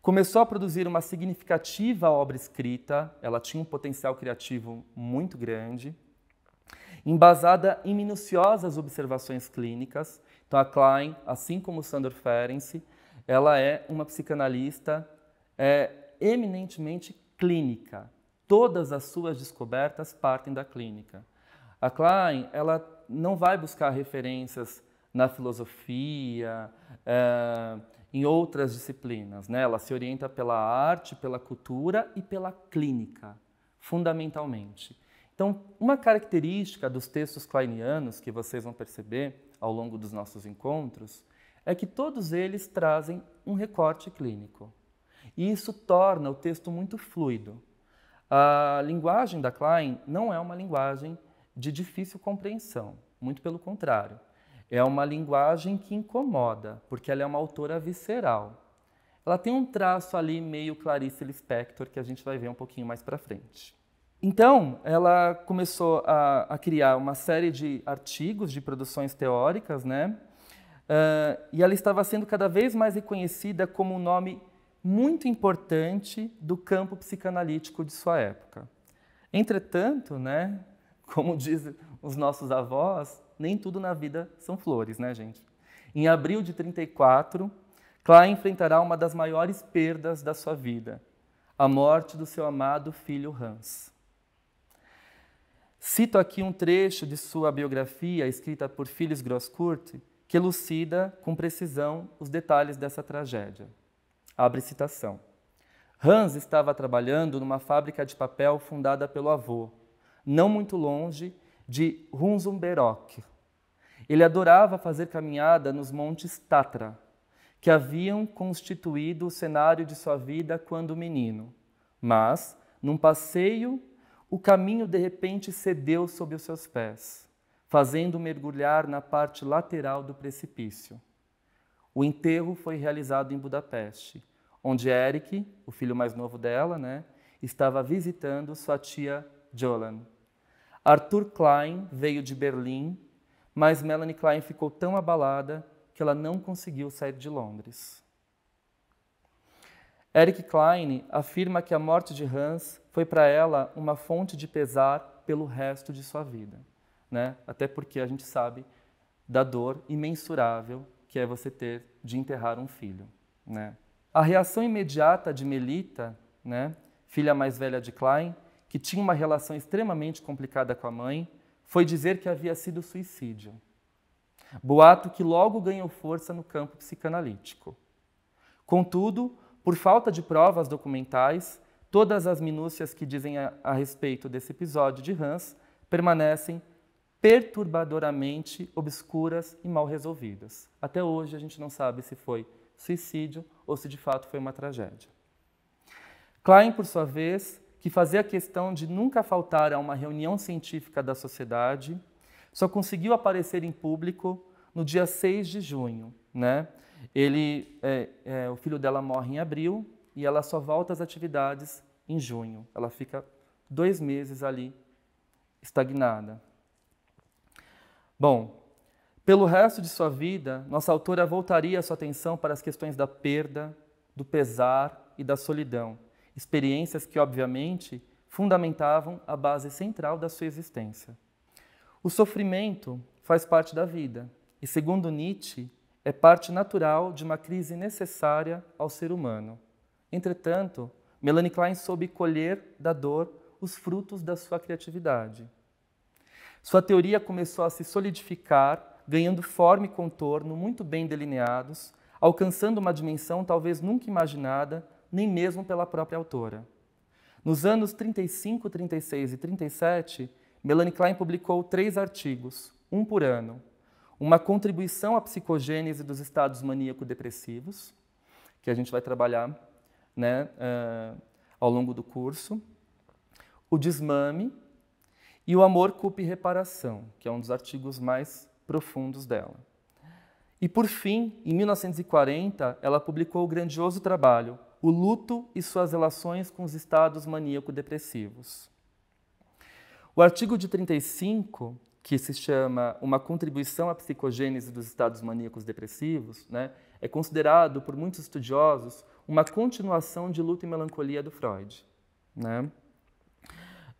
Começou a produzir uma significativa obra escrita, ela tinha um potencial criativo muito grande, embasada em minuciosas observações clínicas. Então, a Klein, assim como Sandor Ferenczi, ela é uma psicanalista é, eminentemente clínica. Todas as suas descobertas partem da clínica. A Klein, ela não vai buscar referências na filosofia, é, em outras disciplinas. Né? Ela se orienta pela arte, pela cultura e pela clínica, fundamentalmente. Então, uma característica dos textos kleinianos que vocês vão perceber ao longo dos nossos encontros é que todos eles trazem um recorte clínico. E isso torna o texto muito fluido. A linguagem da Klein não é uma linguagem de difícil compreensão, muito pelo contrário. É uma linguagem que incomoda, porque ela é uma autora visceral. Ela tem um traço ali meio Clarice Lispector, que a gente vai ver um pouquinho mais para frente. Então, ela começou a, a, criar uma série de artigos de produções teóricas, né? Uh, e ela estava sendo cada vez mais reconhecida como um nome muito importante do campo psicanalítico de sua época. Entretanto, né, como dizem os nossos avós, nem tudo na vida são flores, né, gente? Em abril de 34, Klein enfrentará uma das maiores perdas da sua vida, a morte do seu amado filho Hans. Cito aqui um trecho de sua biografia, escrita por Phyllis Grosskurt, que elucida com precisão os detalhes dessa tragédia. Abre citação. Hans estava trabalhando numa fábrica de papel fundada pelo avô, não muito longe de Runzumberok. Ele adorava fazer caminhada nos montes Tatra, que haviam constituído o cenário de sua vida quando menino. Mas, num passeio, o caminho de repente cedeu sob os seus pés, fazendo mergulhar na parte lateral do precipício. O enterro foi realizado em Budapeste, onde Eric, o filho mais novo dela, né, estava visitando sua tia Jolan. Arthur Klein veio de Berlim, mas Melanie Klein ficou tão abalada que ela não conseguiu sair de Londres. Eric Klein afirma que a morte de Hans foi para ela uma fonte de pesar pelo resto de sua vida, né? Até porque a gente sabe da dor imensurável que é você ter de enterrar um filho, né? A reação imediata de Melita, né, filha mais velha de Klein, que tinha uma relação extremamente complicada com a mãe, foi dizer que havia sido suicídio. Boato que logo ganhou força no campo psicanalítico. Contudo, por falta de provas documentais, todas as minúcias que dizem a, a respeito desse episódio de Hans permanecem perturbadoramente obscuras e mal resolvidas. Até hoje a gente não sabe se foi suicídio ou se de fato foi uma tragédia. Klein, por sua vez, que fazia questão de nunca faltar a uma reunião científica da sociedade, só conseguiu aparecer em público no dia 6 de junho. Né? Ele, é, é, o filho dela morre em abril e ela só volta às atividades em junho. Ela fica dois meses ali estagnada. Bom, pelo resto de sua vida, nossa autora voltaria sua atenção para as questões da perda, do pesar e da solidão, experiências que, obviamente, fundamentavam a base central da sua existência. O sofrimento faz parte da vida e, segundo Nietzsche, é parte natural de uma crise necessária ao ser humano. Entretanto, Melanie Klein soube colher da dor os frutos da sua criatividade. Sua teoria começou a se solidificar, ganhando forma e contorno muito bem delineados, alcançando uma dimensão talvez nunca imaginada nem mesmo pela própria autora. Nos anos 35, 36 e 37, Melanie Klein publicou três artigos, um por ano. Uma contribuição à psicogênese dos estados maníaco-depressivos, que a gente vai trabalhar né, uh, ao longo do curso. O desmame e o amor, culpa e reparação, que é um dos artigos mais profundos dela. E, por fim, em 1940, ela publicou o grandioso trabalho o luto e suas relações com os estados maníaco-depressivos. O artigo de 35 que se chama Uma Contribuição à Psicogênese dos Estados Maníacos Depressivos, né, é considerado por muitos estudiosos uma continuação de Luta e Melancolia do Freud. Né?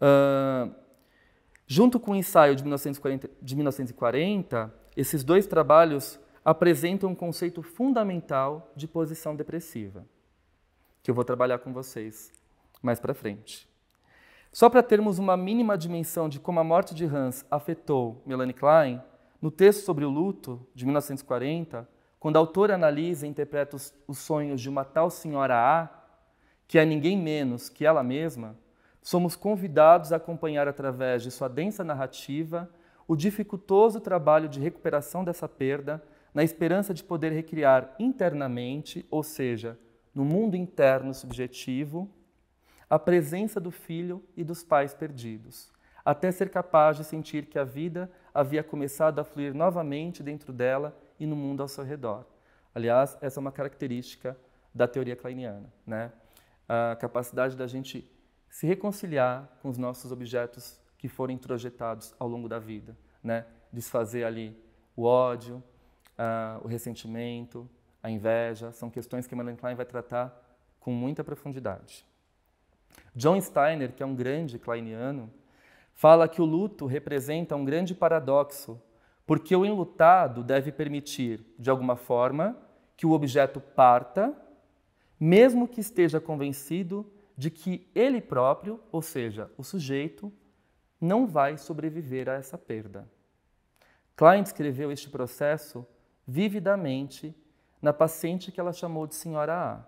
Uh, junto com o ensaio de 1940, de 1940, esses dois trabalhos apresentam um conceito fundamental de posição depressiva, que eu vou trabalhar com vocês mais para frente. Só para termos uma mínima dimensão de como a morte de Hans afetou Melanie Klein, no texto sobre o luto, de 1940, quando a autora analisa e interpreta os, os sonhos de uma tal senhora A, que é ninguém menos que ela mesma, somos convidados a acompanhar através de sua densa narrativa o dificultoso trabalho de recuperação dessa perda, na esperança de poder recriar internamente, ou seja, no mundo interno subjetivo, a presença do filho e dos pais perdidos, até ser capaz de sentir que a vida havia começado a fluir novamente dentro dela e no mundo ao seu redor. Aliás, essa é uma característica da teoria kleiniana, né? A capacidade da gente se reconciliar com os nossos objetos que foram introjetados ao longo da vida, né? Desfazer ali o ódio, uh, o ressentimento, a inveja, são questões que Melanie Klein vai tratar com muita profundidade. John Steiner, que é um grande kleiniano, fala que o luto representa um grande paradoxo, porque o enlutado deve permitir, de alguma forma, que o objeto parta, mesmo que esteja convencido de que ele próprio, ou seja, o sujeito, não vai sobreviver a essa perda. Klein descreveu este processo vividamente na paciente que ela chamou de Senhora A,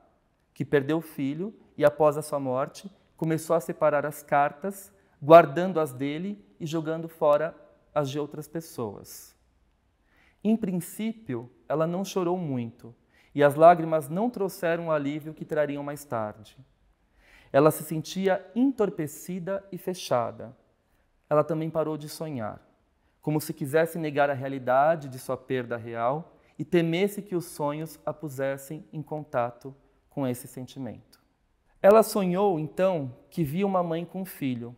que perdeu o filho e, após a sua morte, começou a separar as cartas, guardando as dele e jogando fora as de outras pessoas. Em princípio, ela não chorou muito e as lágrimas não trouxeram o alívio que trariam mais tarde. Ela se sentia entorpecida e fechada. Ela também parou de sonhar, como se quisesse negar a realidade de sua perda real e temesse que os sonhos a pusessem em contato com esse sentimento. Ela sonhou, então, que via uma mãe com um filho.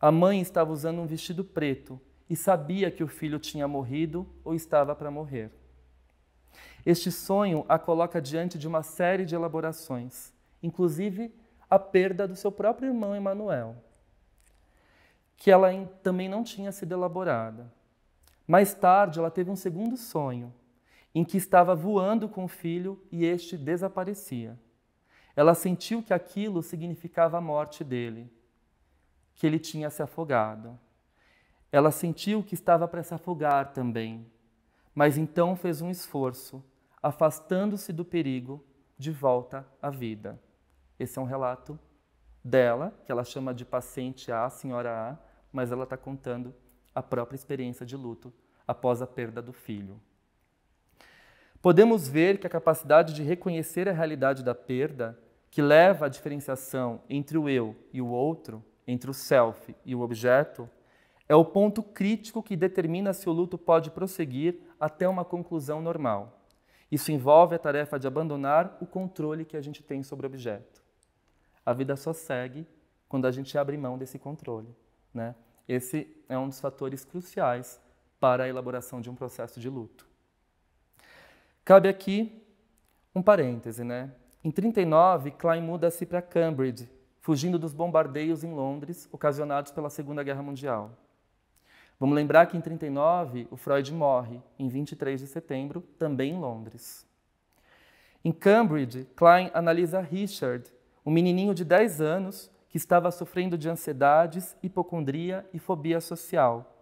A mãe estava usando um vestido preto e sabia que o filho tinha morrido ou estava para morrer. Este sonho a coloca diante de uma série de elaborações, inclusive a perda do seu próprio irmão Emanuel, que ela também não tinha sido elaborada. Mais tarde, ela teve um segundo sonho, em que estava voando com o filho e este desaparecia. Ela sentiu que aquilo significava a morte dele, que ele tinha se afogado. Ela sentiu que estava para se afogar também, mas então fez um esforço, afastando-se do perigo, de volta à vida. Esse é um relato dela, que ela chama de paciente A, senhora A, mas ela está contando a própria experiência de luto após a perda do filho. Podemos ver que a capacidade de reconhecer a realidade da perda, que leva à diferenciação entre o eu e o outro, entre o self e o objeto, é o ponto crítico que determina se o luto pode prosseguir até uma conclusão normal. Isso envolve a tarefa de abandonar o controle que a gente tem sobre o objeto. A vida só segue quando a gente abre mão desse controle. Né? Esse é um dos fatores cruciais para a elaboração de um processo de luto. Cabe aqui um parêntese, né? Em 39, Klein muda-se para Cambridge, fugindo dos bombardeios em Londres ocasionados pela Segunda Guerra Mundial. Vamos lembrar que em 39 o Freud morre, em 23 de setembro, também em Londres. Em Cambridge, Klein analisa Richard, um menininho de 10 anos que estava sofrendo de ansiedades, hipocondria e fobia social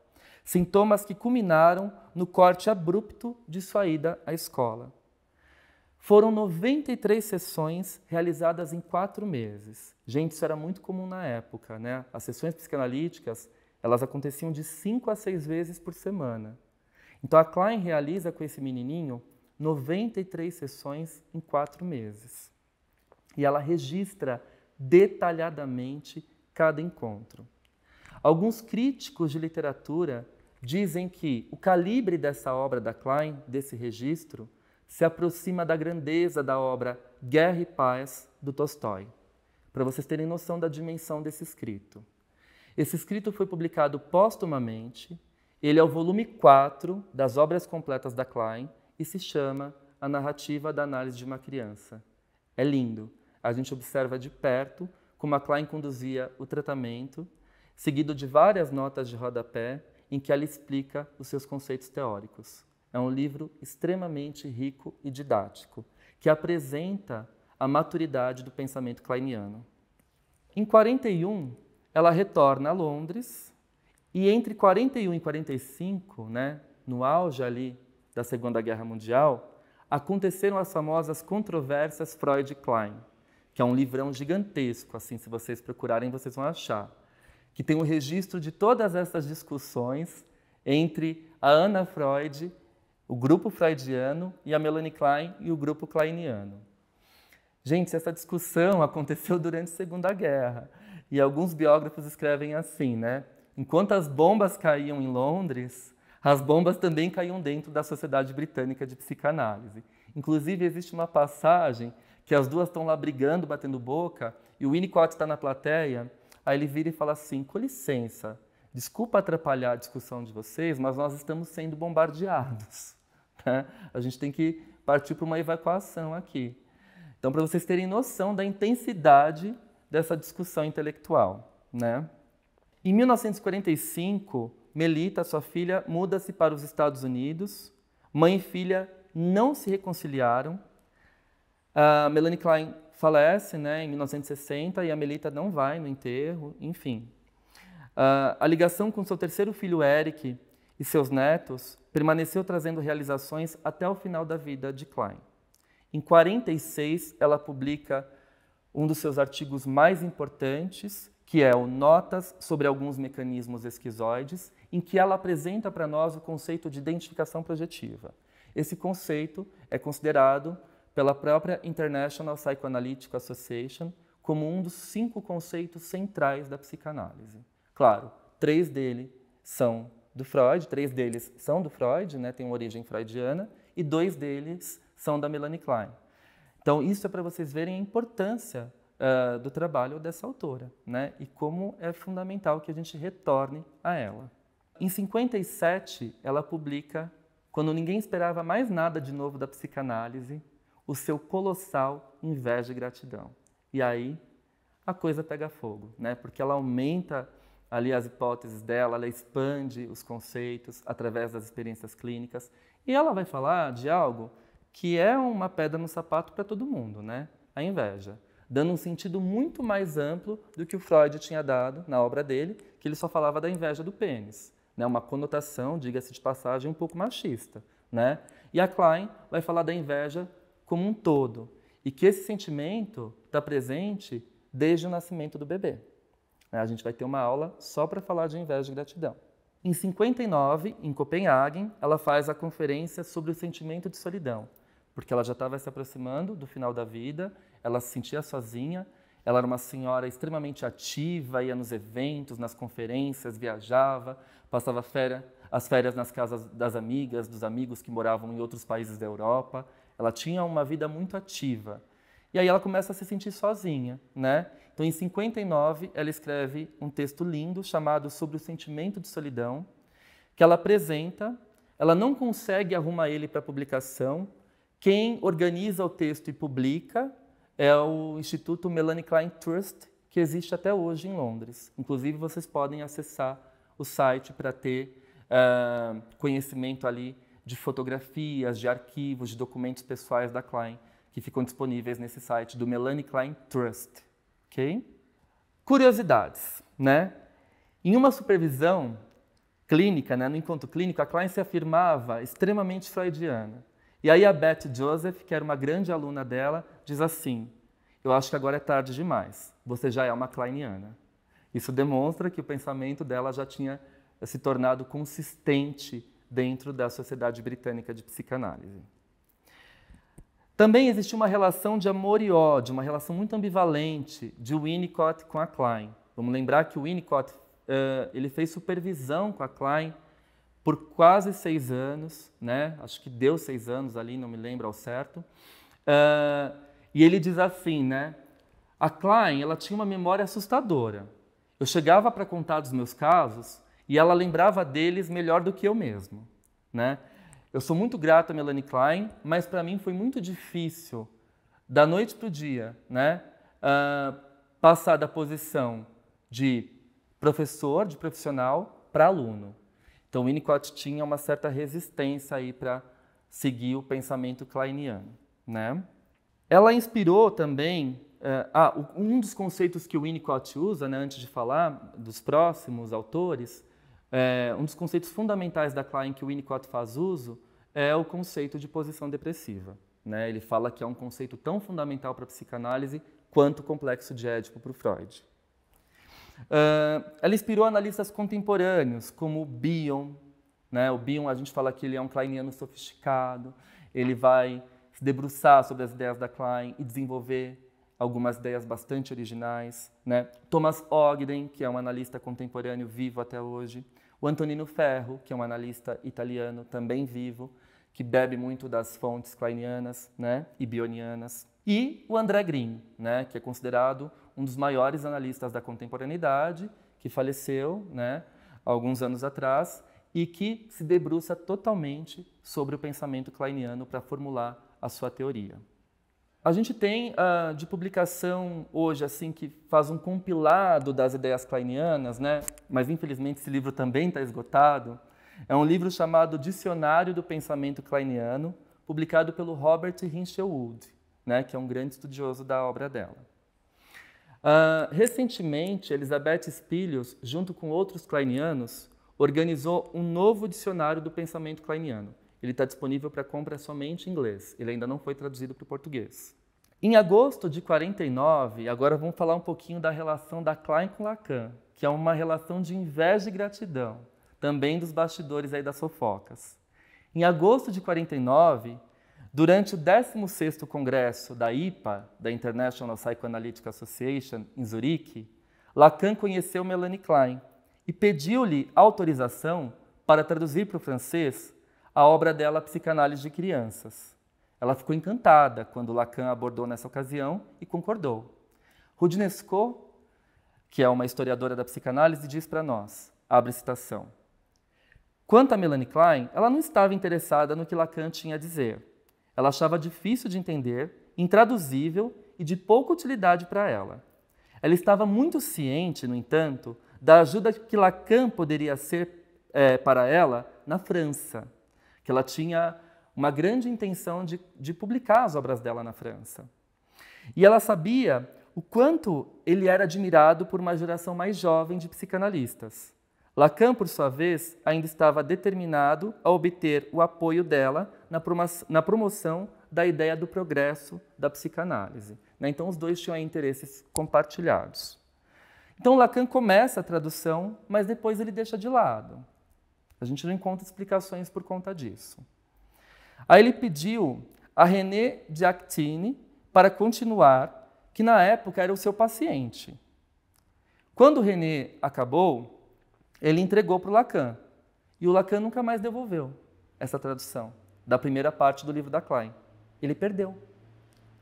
sintomas que culminaram no corte abrupto de sua ida à escola. Foram 93 sessões realizadas em quatro meses. Gente, isso era muito comum na época, né? As sessões psicanalíticas, elas aconteciam de cinco a seis vezes por semana. Então a Klein realiza com esse menininho 93 sessões em quatro meses. E ela registra detalhadamente cada encontro. Alguns críticos de literatura dizem que o calibre dessa obra da Klein, desse registro, se aproxima da grandeza da obra Guerra e Paz do Tolstói, para vocês terem noção da dimensão desse escrito. Esse escrito foi publicado póstumamente Ele é o volume 4 das obras completas da Klein e se chama A Narrativa da Análise de uma Criança. É lindo. A gente observa de perto como a Klein conduzia o tratamento, seguido de várias notas de rodapé em que ela explica os seus conceitos teóricos. É um livro extremamente rico e didático, que apresenta a maturidade do pensamento kleiniano. Em 41, ela retorna a Londres e entre 41 e 45, né, no auge ali da Segunda Guerra Mundial, aconteceram as famosas controvérsias Freud-Klein, que é um livrão gigantesco, assim, se vocês procurarem, vocês vão achar, que tem o um registro de todas essas discussões entre a Anna Freud, o grupo freudiano, e a Melanie Klein e o grupo kleiniano. Gente, essa discussão aconteceu durante a Segunda Guerra, e alguns biógrafos escrevem assim, né? Enquanto as bombas caíam em Londres, as bombas também caíam dentro da Sociedade Britânica de Psicanálise. Inclusive, existe uma passagem que as duas estão lá brigando, batendo boca, e o Winnicott está na plateia, aí ele vira e fala assim, com licença, desculpa atrapalhar a discussão de vocês, mas nós estamos sendo bombardeados. Né? A gente tem que partir para uma evacuação aqui. Então, para vocês terem noção da intensidade dessa discussão intelectual. Né? Em 1945, Melita, sua filha, muda-se para os Estados Unidos. Mãe e filha não se reconciliaram. A Melanie Klein falece né, em 1960 e a Melita não vai no enterro, enfim. a ligação com seu terceiro filho, Eric, e seus netos permaneceu trazendo realizações até o final da vida de Klein. Em 46, ela publica um dos seus artigos mais importantes, que é o Notas sobre alguns mecanismos esquizoides, em que ela apresenta para nós o conceito de identificação projetiva. Esse conceito é considerado pela própria International Psychoanalytic Association como um dos cinco conceitos centrais da psicanálise. Claro, três deles são do Freud, três deles são do Freud, né, têm uma origem freudiana, e dois deles são da Melanie Klein. Então, isso é para vocês verem a importância uh, do trabalho dessa autora, né? E como é fundamental que a gente retorne a ela. Em 57, ela publica, quando ninguém esperava mais nada de novo da psicanálise, o seu colossal Inveja e Gratidão. E aí a coisa pega fogo, né? Porque ela aumenta ali as hipóteses dela, ela expande os conceitos através das experiências clínicas e ela vai falar de algo que é uma pedra no sapato para todo mundo, né? A inveja, dando um sentido muito mais amplo do que o Freud tinha dado na obra dele, que ele só falava da inveja do pênis, né? Uma conotação, diga-se de passagem, um pouco machista, né? E a Klein vai falar da inveja como um todo e que esse sentimento está presente desde o nascimento do bebê. A gente vai ter uma aula só para falar de inveja e gratidão. Em 59, em Copenhague, ela faz a conferência sobre o sentimento de solidão, porque ela já estava se aproximando do final da vida, ela se sentia sozinha, ela era uma senhora extremamente ativa, ia nos eventos, nas conferências, viajava, passava férias, as férias nas casas das amigas, dos amigos que moravam em outros países da Europa. Ela tinha uma vida muito ativa. E aí ela começa a se sentir sozinha, né? Então, em 59, ela escreve um texto lindo chamado Sobre o Sentimento de Solidão, que ela apresenta, ela não consegue arrumar ele para publicação. Quem organiza o texto e publica é o Instituto Melanie Klein Trust, que existe até hoje em Londres. Inclusive, vocês podem acessar o site para ter uh, conhecimento ali de fotografias, de arquivos, de documentos pessoais da Klein, que ficam disponíveis nesse site do Melanie Klein Trust. Ok? Curiosidades, né? Em uma supervisão clínica, né, no encontro clínico, a Klein se afirmava extremamente freudiana. E aí a Beth Joseph, que era uma grande aluna dela, diz assim: Eu acho que agora é tarde demais. Você já é uma kleiniana. Isso demonstra que o pensamento dela já tinha se tornado consistente dentro da Sociedade Britânica de Psicanálise. Também existe uma relação de amor e ódio, uma relação muito ambivalente de Winnicott com a Klein. Vamos lembrar que o Winnicott uh, ele fez supervisão com a Klein por quase seis anos, né? acho que deu seis anos ali, não me lembro ao certo. Uh, e ele diz assim, né? A Klein ela tinha uma memória assustadora. Eu chegava para contar dos meus casos e ela lembrava deles melhor do que eu mesmo. Né? Eu sou muito grato a Melanie Klein, mas para mim foi muito difícil, da noite para o dia, né, uh, passar da posição de professor, de profissional, para aluno. Então, Winnicott tinha uma certa resistência aí para seguir o pensamento kleiniano. Né? Ela inspirou também uh, ah, um dos conceitos que o Winnicott usa, né, antes de falar dos próximos autores, é, um dos conceitos fundamentais da Klein que o Winnicott faz uso é o conceito de posição depressiva. Né? Ele fala que é um conceito tão fundamental para a psicanálise quanto o complexo de Édipo para o Freud. Uh, ela inspirou analistas contemporâneos, como o Bion. Né? O Bion, a gente fala que ele é um kleiniano sofisticado, ele vai se debruçar sobre as ideias da Klein e desenvolver algumas ideias bastante originais. Né? Thomas Ogden, que é um analista contemporâneo vivo até hoje. O Antonino Ferro, que é um analista italiano também vivo, que bebe muito das fontes kleinianas né, e bionianas. E o André Green, né, que é considerado um dos maiores analistas da contemporaneidade, que faleceu né, alguns anos atrás e que se debruça totalmente sobre o pensamento kleiniano para formular a sua teoria. A gente tem uh, de publicação hoje assim que faz um compilado das ideias kleinianas, né? Mas infelizmente esse livro também está esgotado. É um livro chamado Dicionário do Pensamento Kleiniano, publicado pelo Robert Hinchelwood, né? Que é um grande estudioso da obra dela. Uh, recentemente, Elizabeth Spilius, junto com outros kleinianos, organizou um novo dicionário do pensamento kleiniano, ele está disponível para compra somente em inglês. Ele ainda não foi traduzido para o português. Em agosto de 49, agora vamos falar um pouquinho da relação da Klein com Lacan, que é uma relação de inveja e gratidão, também dos bastidores aí das fofocas. Em agosto de 49, durante o 16º congresso da IPA, da International Psychoanalytic Association, em Zurique, Lacan conheceu Melanie Klein e pediu-lhe autorização para traduzir para o francês a obra dela Psicanálise de Crianças. Ela ficou encantada quando Lacan abordou nessa ocasião e concordou. Rudnesco, que é uma historiadora da psicanálise, diz para nós, abre citação, Quanto a Melanie Klein, ela não estava interessada no que Lacan tinha a dizer. Ela achava difícil de entender, intraduzível e de pouca utilidade para ela. Ela estava muito ciente, no entanto, da ajuda que Lacan poderia ser é, para ela na França, que ela tinha uma grande intenção de, de publicar as obras dela na França. E ela sabia o quanto ele era admirado por uma geração mais jovem de psicanalistas. Lacan, por sua vez, ainda estava determinado a obter o apoio dela na, promoção da ideia do progresso da psicanálise. Né? Então, os dois tinham interesses compartilhados. Então, Lacan começa a tradução, mas depois ele deixa de lado. A gente não encontra explicações por conta disso. Aí ele pediu a René Actini para continuar, que na época era o seu paciente. Quando René acabou, ele entregou para o Lacan. E o Lacan nunca mais devolveu essa tradução da primeira parte do livro da Klein. Ele perdeu.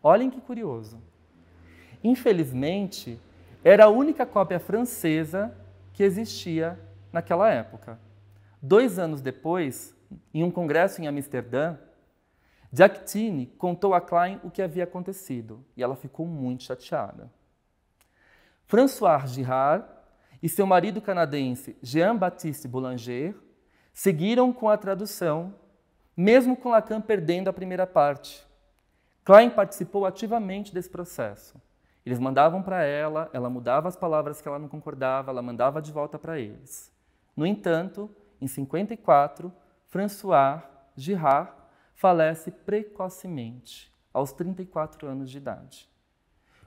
Olhem que curioso. Infelizmente, era a única cópia francesa que existia naquela época. Dois anos depois, em um congresso em Amsterdã, Jactine contou a Klein o que havia acontecido e ela ficou muito chateada. François Girard e seu marido canadense Jean-Baptiste Boulanger seguiram com a tradução, mesmo com Lacan perdendo a primeira parte. Klein participou ativamente desse processo. Eles mandavam para ela, ela mudava as palavras que ela não concordava, ela mandava de volta para eles. No entanto, em 54, François Girard falece precocemente, aos 34 anos de idade.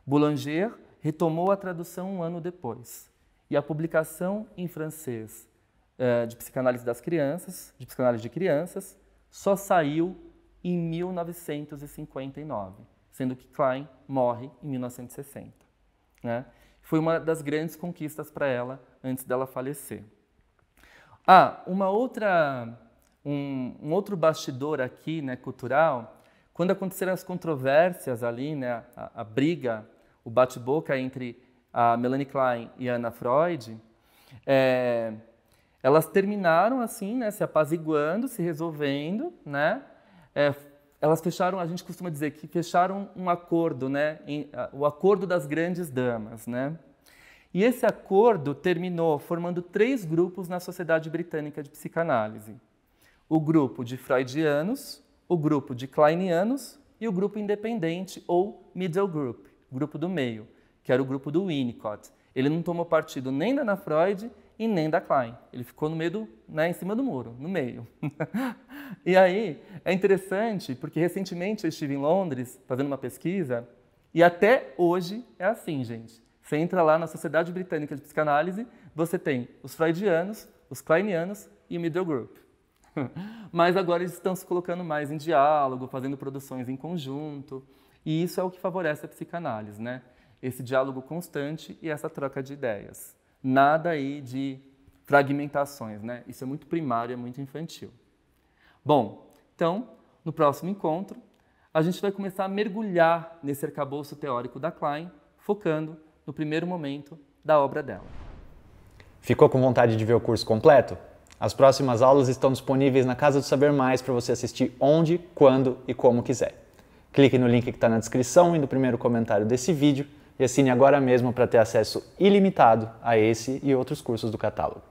Boulanger retomou a tradução um ano depois, e a publicação em francês eh, de Psicanálise das Crianças, de Psicanálise de Crianças, só saiu em 1959, sendo que Klein morre em 1960. Né? Foi uma das grandes conquistas para ela antes dela falecer. Ah, uma outra, um, um outro bastidor aqui, né, cultural, quando aconteceram as controvérsias ali, né, a, a briga, o bate-boca entre a Melanie Klein e a Anna Freud, é, Elas terminaram assim, né, se apaziguando, se resolvendo, né? É, elas fecharam, a gente costuma dizer que fecharam um acordo, né, em, o acordo das grandes damas, né? E esse acordo terminou formando três grupos na Sociedade Britânica de Psicanálise: o grupo de freudianos, o grupo de kleinianos e o grupo independente ou middle group, grupo do meio, que era o grupo do Winnicott. Ele não tomou partido nem da Ana Freud e nem da Klein. Ele ficou no meio, do, né, em cima do muro, no meio. e aí é interessante porque recentemente eu estive em Londres fazendo uma pesquisa e até hoje é assim, gente. Você entra lá na Sociedade Britânica de Psicanálise, você tem os freudianos, os kleinianos e o middle group. Mas agora eles estão se colocando mais em diálogo, fazendo produções em conjunto, e isso é o que favorece a psicanálise, né? Esse diálogo constante e essa troca de ideias. Nada aí de fragmentações, né? Isso é muito primário, é muito infantil. Bom, então, no próximo encontro, a gente vai começar a mergulhar nesse arcabouço teórico da Klein, focando no primeiro momento da obra dela. Ficou com vontade de ver o curso completo? As próximas aulas estão disponíveis na Casa do Saber Mais para você assistir onde, quando e como quiser. Clique no link que está na descrição e no primeiro comentário desse vídeo e assine agora mesmo para ter acesso ilimitado a esse e outros cursos do catálogo.